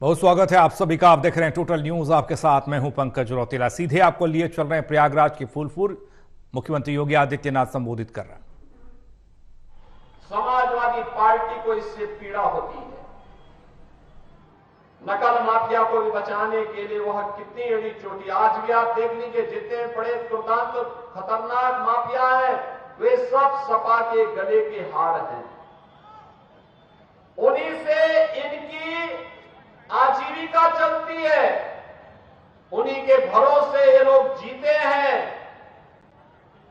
बहुत स्वागत है आप सभी का। आप देख रहे हैं टोटल न्यूज़ आपके साथ मैं हूँ पंकज रौतेला। सीधे आपको लिए चल रहे हैं प्रयागराज की फूलपुर। मुख्यमंत्री योगी आदित्यनाथ संबोधित कर रहे हैं। समाजवादी पार्टी को इससे पीड़ा होती है। नकल माफिया को भी बचाने के लिए वह कितनी अड़ी चोटी। आज भी आप देख लीजिए, जितने बड़े दुर्दांत खतरनाक माफिया है, वे सब सपा के गले के हार हैं। उन्हीं से इनकी आजीविका चलती है। उन्हीं के भरोसे ये लोग जीते हैं।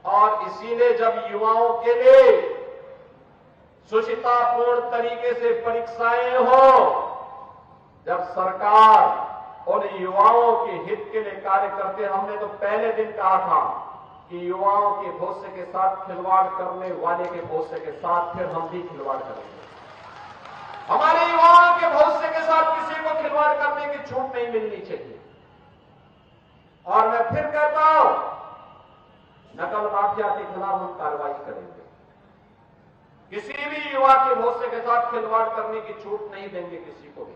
और इसीलिए जब युवाओं के लिए सुचितापूर्ण तरीके से परीक्षाएँ हो, जब सरकार उन युवाओं के हित के लिए कार्य करते, हमने तो पहले दिन कहा था कि युवाओं के भविष्य के साथ खिलवाड़ करने वाले के भविष्य के साथ फिर हम भी खिलवाड़ करेंगे। हमारे युवाओं के भविष्य के को खिलवाड़ करने की छूट नहीं मिलनी चाहिए। और मैं फिर कहता हूँ, नकल माफिया के खिलाफ हम कार्रवाई करेंगे। किसी भी युवा के भविष्य के साथ खिलवाड़ करने की छूट नहीं देंगे किसी को भी।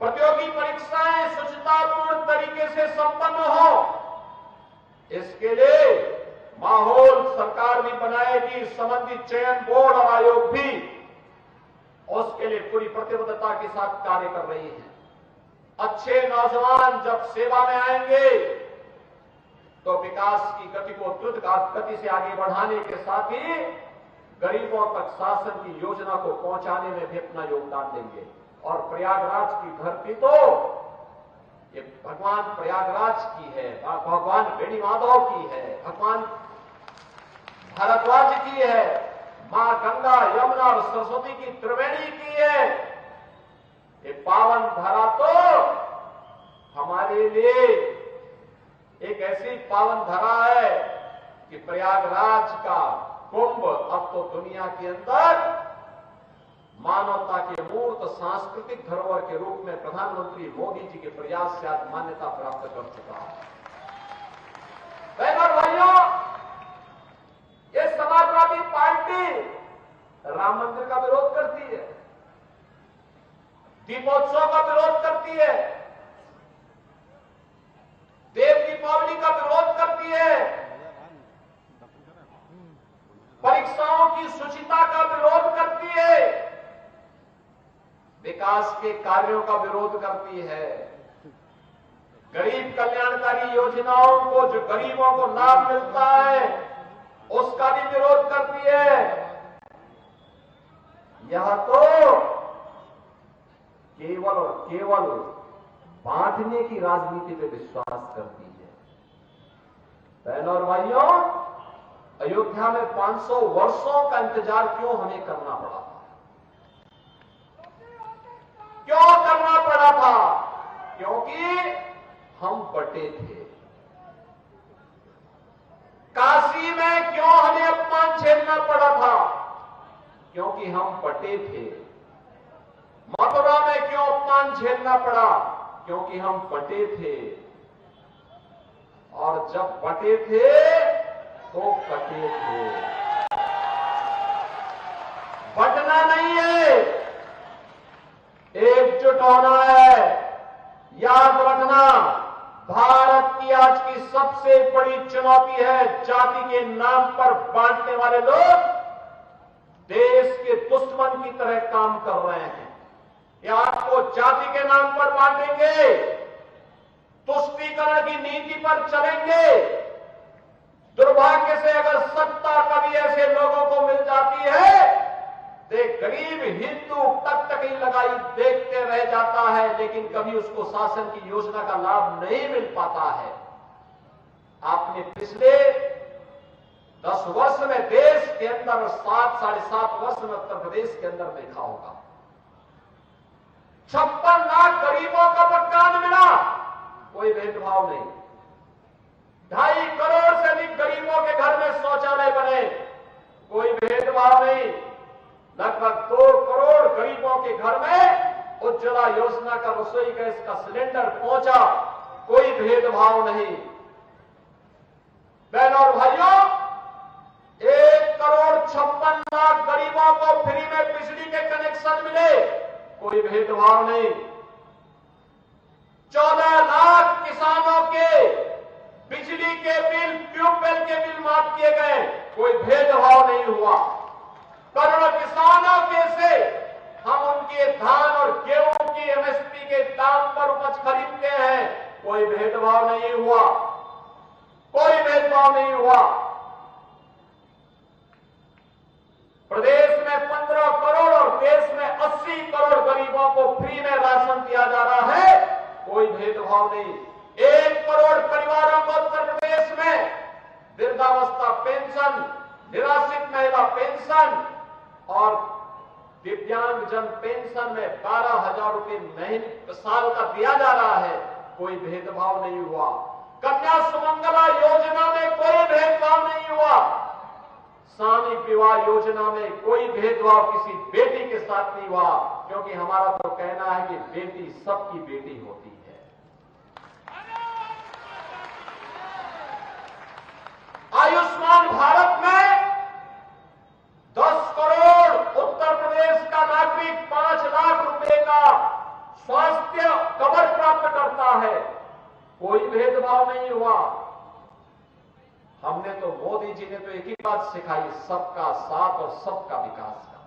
प्रतियोगी परीक्षाएँ स्वच्छतापूर्ण तरीके से संपन्न हो, इसके लिए माहौल सरकार भी बनाएगी संबंधित चयन बोर्ड और आयोग भी उसके लिए पूरी प्रतिबद्धता के साथ कार्य कर रही है। अच्छे नौजवान जब सेवा में आएँगे तो विकास की गति को द्रुत गति से आगे बढ़ाने के साथ ही गरीबों तक शासन की योजना को पहुँचाने में भी अपना योगदान देंगे। और प्रयागराज की धरती तो ये भगवान प्रयागराज की है, भगवान बेणी माधव की है, भगवान भारद्वाज की है। माँ गंगा यमुना और सरस्वती की त्रिवेणी की है। ये पावन धरा तो हमारे लिए एक ऐसी पावन धरा है कि प्रयागराज का कुंभ अब तो दुनिया के अंदर मानवता के मूर्त सांस्कृतिक धरोहर के रूप में प्रधानमंत्री मोदी जी के प्रयास से आज मान्यता प्राप्त कर चुका है बहनों भाइयों ये समाजवादी पार्टी राम मंदिर का विरोध करती है। दीपोत्सव का विरोध करती है। देव दीपावली का विरोध करती है। परीक्षाओं की शुचिता का विरोध करती है। विकास के कार्यों का विरोध करती है। गरीब कल्याणकारी योजनाओं को, जो गरीबों को लाभ मिलता है उसका भी विरोध करती है। यह तो केवल और केवल बांटने की राजनीति पे विश्वास करती है। बहनों और भाइयों, अयोध्या में 500 वर्षों का इंतज़ार क्यों हमें करना पड़ा क्यों करना पड़ा था? क्योंकि हम बटे थे। में क्यों हमें अपमान झेलना पड़ा था? क्योंकि हम पटे थे। मथुरा में क्यों अपमान झेलना पड़ा? क्योंकि हम पटे थे। और जब बटे थे तो कटे थे। बटना नहीं है। एकजुट होना है। याद रखना भारत की आज की सबसे बड़ी चुनौती है जाति के नाम पर बांटने वाले लोग देश के दुश्मन की तरह काम कर रहे हैं। ये आपको जाति के नाम पर बांटेंगे, तुष्टीकरण की नीति पर चलेंगे। दुर्भाग्य से अगर सत्ता कभी ऐसे लोगों को मिल जाती है तो गरीब हिंदू तक तक ही लगाई देखते रह जाता है, लेकिन कभी उसको शासन की योजना का लाभ नहीं मिल पाता है। आपने पिछले दस वर्ष में देश के अंदर सात, साढ़े सात वर्ष में उत्तर प्रदेश के अंदर देखा होगा। छप्पन लाख गरीबों का मकान मिला। कोई भेदभाव नहीं। ढाई करोड़ से अधिक गरीबों के घर में शौचालय बने। कोई भेदभाव नहीं। लगभग दो करोड़ गरीबों के घर में उज्ज्वला योजना का रसोई गैस का सिलेंडर पहुँचा, कोई भेदभाव नहीं। बहनों और भाइयों, एक करोड़ छप्पन लाख गरीबों को फ्री में बिजली के कनेक्शन मिले, कोई भेदभाव नहीं। चौदह लाख किसानों के बिजली के बिल ट्यूबवेल के बिल माफ़ किए गए, कोई भेदभाव नहीं हुआ। करोड़ों किसानों के से हम उनके धान और गेहूँ की एमएसपी के दाम पर उपज खरीदते हैं। कोई भेदभाव नहीं हुआ। कोई भेदभाव नहीं हुआ। प्रदेश में 15 करोड़ और देश में 80 करोड़ गरीबों को फ्री में राशन दिया जा रहा है। कोई भेदभाव नहीं। एक करोड़ परिवारों को उत्तर प्रदेश में वृद्धावस्था पेंशन, निराश्रित महिला पेंशन और दिव्यांग जन पेंशन में बारह हज़ार रुपए महीने साल का दिया जा रहा है। कोई भेदभाव नहीं हुआ। कन्या सुमंगला योजना में कोई भेदभाव नहीं हुआ। सामूहिक विवाह योजना में कोई भेदभाव किसी बेटी के साथ नहीं हुआ, क्योंकि हमारा तो कहना है कि बेटी सबकी बेटी होती है। आयुष्मान भारत में 10 करोड़ उत्तर प्रदेश का नागरिक पाँच लाख रुपए का स्वास्थ्य कवर प्राप्त करता है। कोई भेदभाव नहीं हुआ। हमने तो मोदी जी ने तो एक ही बात सिखाई, सबका साथ और सबका विकास का।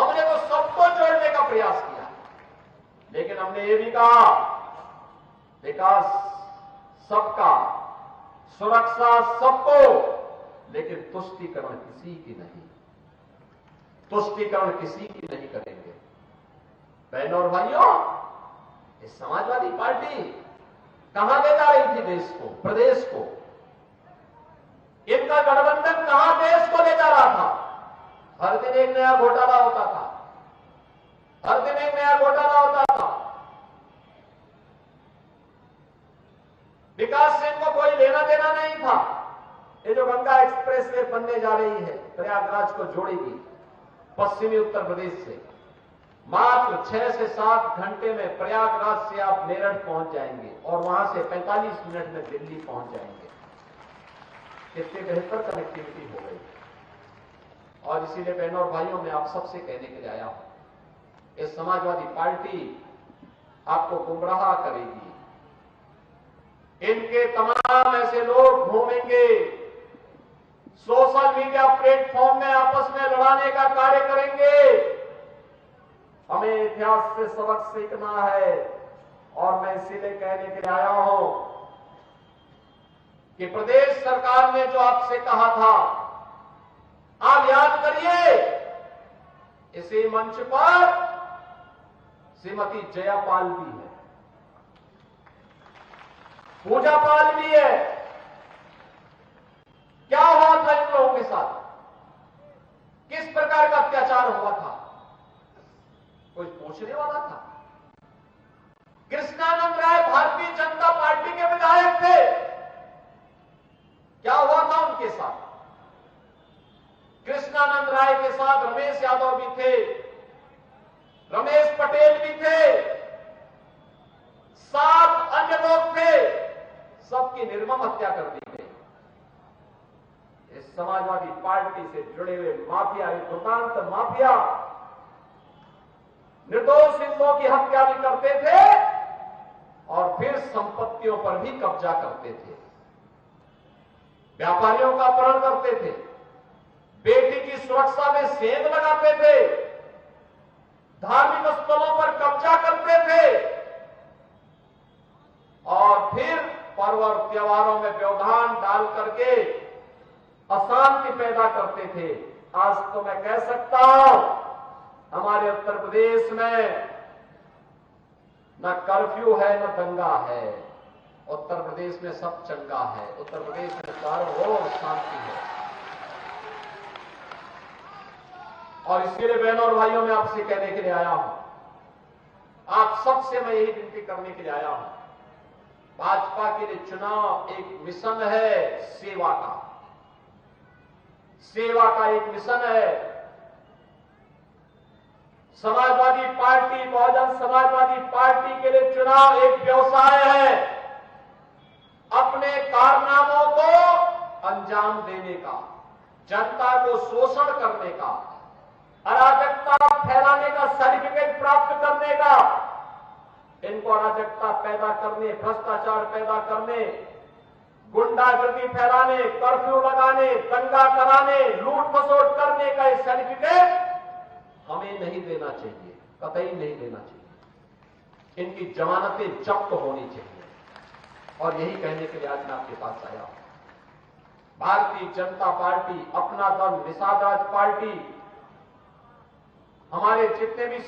हमने तो सबको जोड़ने का प्रयास किया। लेकिन हमने ये भी कहा, विकास सबका, सुरक्षा सबको, लेकिन तुष्टिकरण किसी की नहीं। तुष्टिकरण किसी की नहीं करेंगे। बहनों और भाइयों समाजवादी पार्टी कहाँ ले जा रही थी देश को, प्रदेश को? इनका गठबंधन कहाँ देश को ले जा रहा था? हर दिन एक नया घोटाला होता था। हर दिन एक नया घोटाला होता था। विकास सिंह को कोई लेना देना नहीं था। ये जो गंगा एक्सप्रेस वे बनने जा रही है, प्रयागराज को जोड़ेगी। पश्चिमी उत्तर प्रदेश से। मात्र छह से सात घंटे में प्रयागराज से आप मेरठ पहुँच जाएँगे और वहाँ से 45 मिनट में दिल्ली पहुँच जाएँगे। कितनी बेहतर कनेक्टिविटी हो गई। और इसीलिए बहनों और भाइयों, में आप सबसे कहने के लिए आया हूँ ये समाजवादी पार्टी आपको गुमराह करेगी। इनके तमाम ऐसे लोग घूमेंगे। सोशल मीडिया प्लेटफॉर्म में आपस में लड़ाने का कार्य करेंगे। हमें इतिहास से सबक सीखना है और मैं इसीलिए कहने के लिए आया हूँ कि प्रदेश सरकार ने जो आपसे कहा था, आप याद करिए, इसी मंच पर श्रीमती जयापाल भी है। पूजा पाल भी है। क्या हुआ था इन लोगों के साथ? किस प्रकार का अत्याचार हुआ था? कोई पूछने वाला था? कृष्णानंद राय भारतीय जनता पार्टी के विधायक थे। क्या हुआ था उनके साथ? कृष्णानंद राय के साथ रमेश यादव भी थे। रमेश पटेल भी थे सात अन्य लोग थे सबकी निर्मम हत्या कर दी गई इस समाजवादी पार्टी से जुड़े हुए माफिया दुकांत माफिया। निर्दोष हिंदुओं की हत्या भी करते थे और फिर संपत्तियों पर भी कब्जा करते थे। व्यापारियों का अपहरण करते थे। बेटी की सुरक्षा में सेंध लगाते थे। धार्मिक स्थलों पर कब्जा करते थे। और फिर पर्व और त्योहारों में व्यवधान डाल करके अशांति पैदा करते थे। आज तो मैं कह सकता हूँ, हमारे उत्तर प्रदेश में न कर्फ्यू है, न दंगा है। उत्तर प्रदेश में सब चंगा है। उत्तर प्रदेश में चारों ओर शांति है। और इसलिए बहनों और भाइयों, में आपसे कहने के लिए आया हूँ। आप सबसे मैं यही विनती करने के लिए आया हूँ। भाजपा के लिए चुनाव एक मिशन है, सेवा का। सेवा का एक मिशन है। समाजवादी पार्टी, बहुजन समाजवादी पार्टी के लिए चुनाव एक व्यवसाय है। अपने कारनामों को अंजाम देने का, जनता को शोषण करने का, अराजकता फैलाने का, सर्टिफिकेट प्राप्त करने का, इनको अराजकता पैदा करने, भ्रष्टाचार पैदा करने गुंडागर्दी फैलाने, कर्फ्यू लगाने, दंगा कराने, लूट खसोट करने का ये सर्टिफिकेट हमें नहीं देना चाहिए, कतई नहीं देना चाहिए। इनकी जमानतें जब्त होनी चाहिए। और यही कहने के लिए आज मैं आपके पास आया हूँ। भारतीय जनता पार्टी, अपना दल, निषाद राज पार्टी, हमारे जितने भी